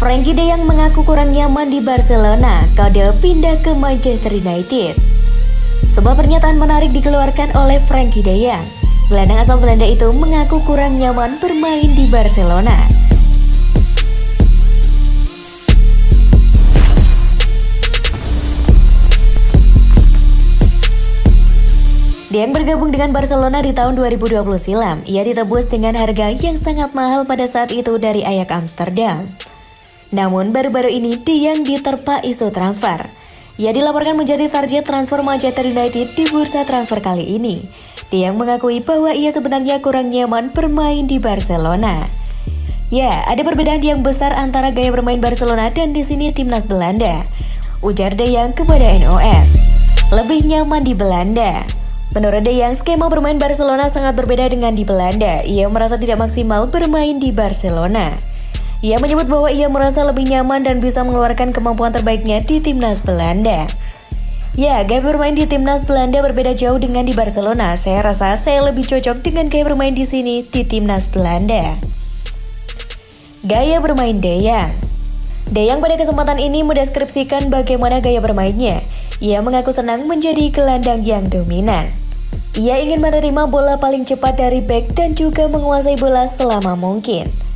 Frankie De Jong mengaku kurang nyaman di Barcelona, kode pindah ke Manchester United. Sebuah pernyataan menarik dikeluarkan oleh Frankie De Jong. Gelandang asal Belanda itu mengaku kurang nyaman bermain di Barcelona. Dia yang bergabung dengan Barcelona di tahun 2020 silam. Ia ditebus dengan harga yang sangat mahal pada saat itu dari Ajax Amsterdam. Namun baru-baru ini Diang diterpa isu transfer. Ia dilaporkan menjadi target transfer Manchester United di bursa transfer kali ini. Diang mengakui bahwa ia sebenarnya kurang nyaman bermain di Barcelona. Ya, ada perbedaan yang besar antara gaya bermain Barcelona dan di sini timnas Belanda. Ujar Diang kepada NOS. Lebih nyaman di Belanda. Menurut Diang, skema bermain Barcelona sangat berbeda dengan di Belanda. Ia merasa tidak maksimal bermain di Barcelona. Ia menyebut bahwa ia merasa lebih nyaman dan bisa mengeluarkan kemampuan terbaiknya di timnas Belanda. Ya, gaya bermain di timnas Belanda berbeda jauh dengan di Barcelona. Saya rasa saya lebih cocok dengan gaya bermain di sini di timnas Belanda. Gaya bermain Deyang Deyang pada kesempatan ini mendeskripsikan bagaimana gaya bermainnya. Ia mengaku senang menjadi gelandang yang dominan. Ia ingin menerima bola paling cepat dari back dan juga menguasai bola selama mungkin.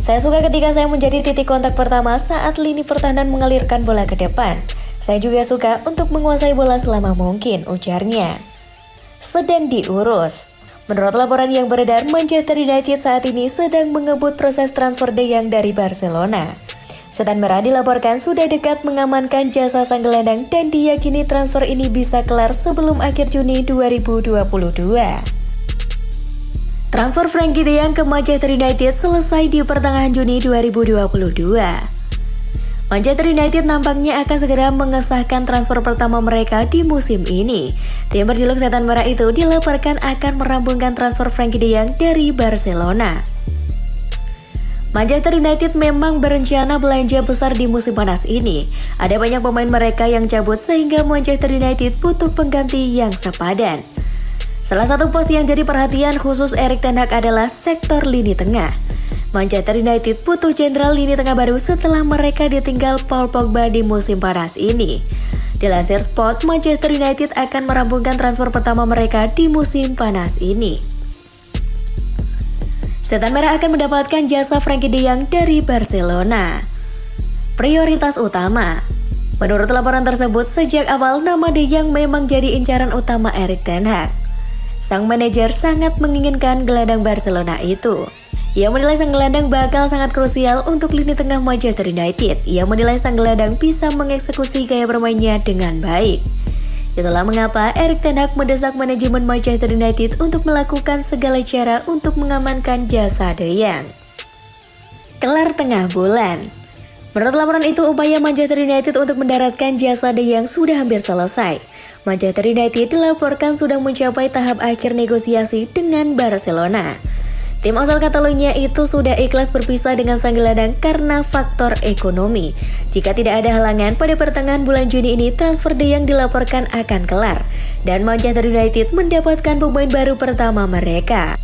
Saya suka ketika saya menjadi titik kontak pertama saat lini pertahanan mengalirkan bola ke depan. Saya juga suka untuk menguasai bola selama mungkin, ujarnya. Sedang diurus. Menurut laporan yang beredar, Manchester United saat ini sedang mengebut proses transfer De Jong dari Barcelona. Setan Merah dilaporkan sudah dekat mengamankan jasa sang gelandang dan diyakini transfer ini bisa kelar sebelum akhir Juni 2022. Transfer Frankie De ke Manchester United selesai di pertengahan Juni 2022. Manchester United nampaknya akan segera mengesahkan transfer pertama mereka di musim ini. Tim berjuluk Setan Merah itu dilaporkan akan merampungkan transfer Frankie De Jong dari Barcelona. Manchester United memang berencana belanja besar di musim panas ini. Ada banyak pemain mereka yang cabut sehingga Manchester United butuh pengganti yang sepadan. Salah satu pos yang jadi perhatian khusus Erik Ten Hag adalah sektor lini tengah. Manchester United butuh jenderal lini tengah baru setelah mereka ditinggal Paul Pogba di musim panas ini. Dilansir Sport, Manchester United akan merampungkan transfer pertama mereka di musim panas ini. Setan Merah akan mendapatkan jasa Frankie De Jong dari Barcelona. Prioritas utama Menurut laporan tersebut, sejak awal nama De Jong memang jadi incaran utama Erik Ten Hag. Sang manajer sangat menginginkan gelandang Barcelona itu. Ia menilai sang gelandang bakal sangat krusial untuk lini tengah Manchester United. Ia menilai sang gelandang bisa mengeksekusi gaya bermainnya dengan baik. Itulah mengapa Erik Ten Hag mendesak manajemen Manchester United untuk melakukan segala cara untuk mengamankan jasa De Jong. Kelar tengah bulan Menurut laporan itu, upaya Manchester United untuk mendaratkan jasa De Jong sudah hampir selesai. Manchester United dilaporkan sudah mencapai tahap akhir negosiasi dengan Barcelona. Tim asal Catalunya itu sudah ikhlas berpisah dengan sang gelandang karena faktor ekonomi. Jika tidak ada halangan, pada pertengahan bulan Juni ini transfer De Jong dilaporkan akan kelar. Dan Manchester United mendapatkan pemain baru pertama mereka.